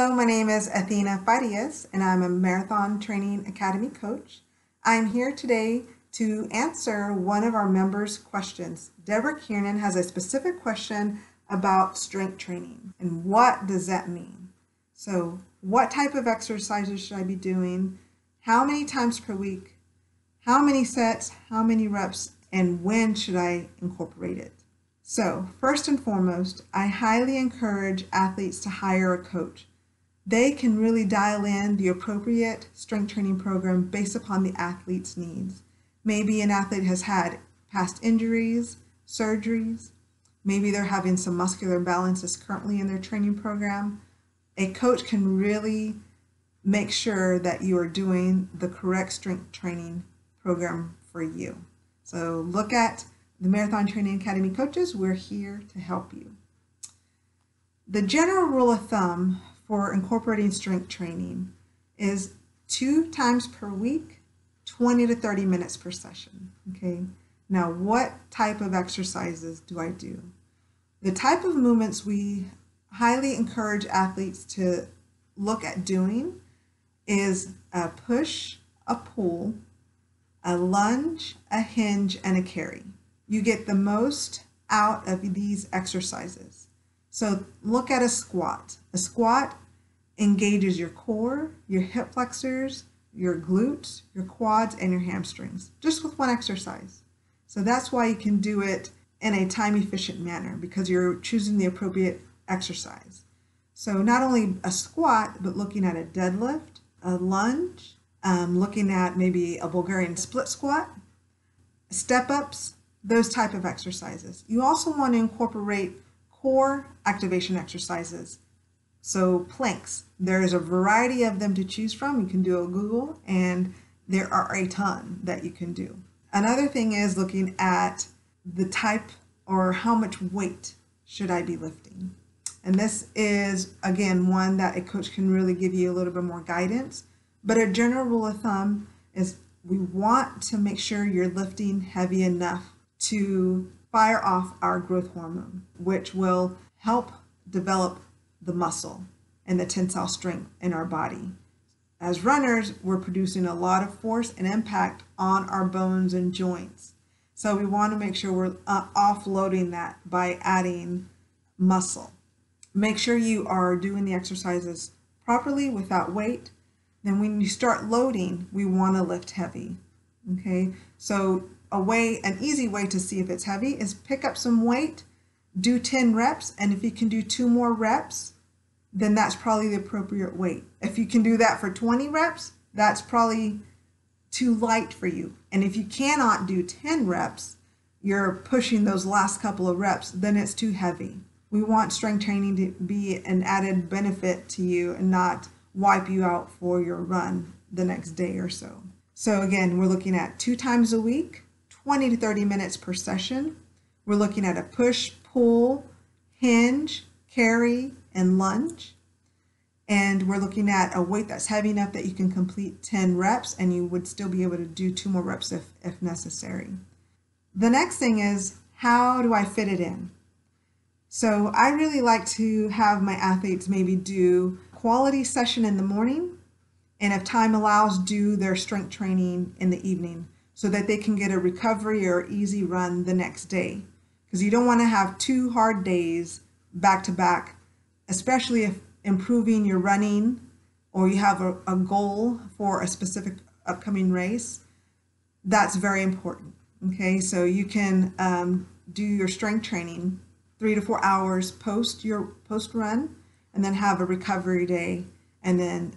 Hello, my name is Athena Farias, and I'm a Marathon Training Academy coach. I'm here today to answer one of our members' questions. Deborah Kiernan has a specific question about strength training and what does that mean? So, what type of exercises should I be doing? How many times per week? How many sets? How many reps? And when should I incorporate it? So, first and foremost, I highly encourage athletes to hire a coach they can really dial in the appropriate strength training program based upon the athlete's needs. Maybe an athlete has had past injuries, surgeries, maybe they're having some muscular imbalances currently in their training program. A coach can really make sure that you are doing the correct strength training program for you. So look at the Marathon Training Academy coaches. We're here to help you. The general rule of thumb for incorporating strength training is two times per week, 20 to 30 minutes per session. Okay. Now, what type of exercises do I do? The type of movements we highly encourage athletes to look at doing is a push, a pull, a lunge, a hinge, and a carry. You get the most out of these exercises. So look at a squat. A squat engages your core, your hip flexors, your glutes, your quads, and your hamstrings, just with one exercise. So that's why you can do it in a time efficient manner because you're choosing the appropriate exercise. So not only a squat, but looking at a deadlift, a lunge, um, looking at maybe a Bulgarian split squat, step ups, those type of exercises. You also want to incorporate core activation exercises so planks, there is a variety of them to choose from. You can do a Google and there are a ton that you can do. Another thing is looking at the type or how much weight should I be lifting. And this is, again, one that a coach can really give you a little bit more guidance. But a general rule of thumb is we want to make sure you're lifting heavy enough to fire off our growth hormone, which will help develop the muscle and the tensile strength in our body. As runners, we're producing a lot of force and impact on our bones and joints. So we want to make sure we're uh, offloading that by adding muscle. Make sure you are doing the exercises properly without weight. Then when you start loading, we want to lift heavy. Okay, so a way, an easy way to see if it's heavy is pick up some weight do 10 reps, and if you can do two more reps, then that's probably the appropriate weight. If you can do that for 20 reps, that's probably too light for you. And if you cannot do 10 reps, you're pushing those last couple of reps, then it's too heavy. We want strength training to be an added benefit to you and not wipe you out for your run the next day or so. So again, we're looking at two times a week, 20 to 30 minutes per session. We're looking at a push, pull, hinge, carry, and lunge. And we're looking at a weight that's heavy enough that you can complete 10 reps and you would still be able to do two more reps if, if necessary. The next thing is, how do I fit it in? So I really like to have my athletes maybe do quality session in the morning and if time allows, do their strength training in the evening so that they can get a recovery or easy run the next day because you don't want to have two hard days back to back, especially if improving your running or you have a, a goal for a specific upcoming race. That's very important. Okay, so you can um, do your strength training three to four hours post your post run, and then have a recovery day, and then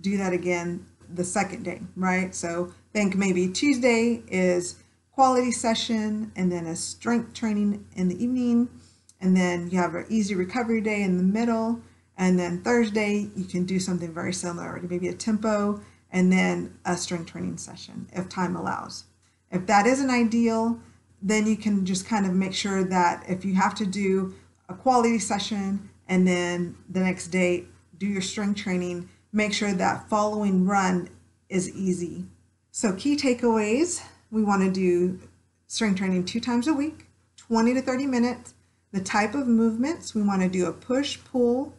do that again the second day, right? So think maybe Tuesday is quality session and then a strength training in the evening. And then you have an easy recovery day in the middle. And then Thursday, you can do something very similar, or maybe a tempo and then a strength training session if time allows. If that isn't ideal, then you can just kind of make sure that if you have to do a quality session and then the next day do your strength training, make sure that following run is easy. So, key takeaways we want to do strength training two times a week, 20 to 30 minutes. The type of movements, we want to do a push, pull,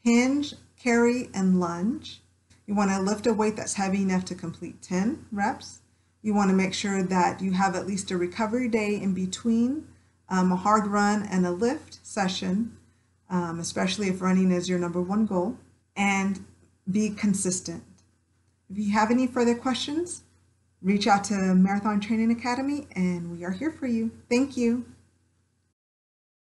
hinge, carry, and lunge. You want to lift a weight that's heavy enough to complete 10 reps. You want to make sure that you have at least a recovery day in between um, a hard run and a lift session, um, especially if running is your number one goal, and be consistent. If you have any further questions, reach out to Marathon Training Academy and we are here for you. Thank you.